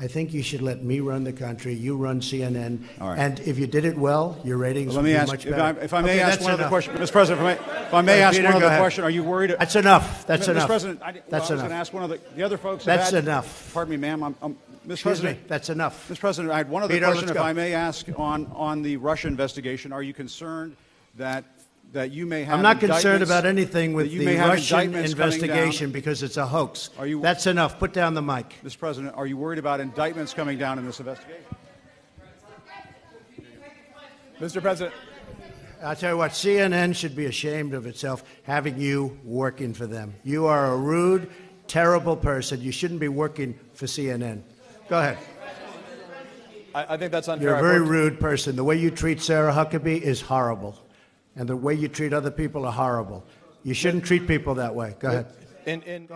I think you should let me run the country. You run CNN. Right. And if you did it well, your ratings Let would me be ask, much if I, better. if I may Okay, ask one other question, Mr. President, if I may, if I may ask Peter, one other ahead. question, are you worried? That's enough. That's Mr. enough. President, I, well, That's I was going to ask one of the, the other folks. That's had- enough. Pardon me, ma'am. I'm, I'm, Mr. Excuse President, me. That's enough. Mr. President, I had one other Peter, question, if. I may ask, on, on the Russia investigation. Are you concerned that, that you may have I'm not concerned about anything with you the may have Russian investigation because it's a hoax. Are you- That's enough. Put down the mic. Mr. President, are you worried about indictments coming down in this investigation? Mr. President, I'll tell you what, CNN should be ashamed of itself having you working for them. You are a rude, terrible person. You shouldn't be working for CNN. Go ahead. I, I think that's unfair. You're a very rude person. The way you treat Sarah Huckabee is horrible. And the way you treat other people are horrible. You shouldn't treat people that way. Go ahead. In, in,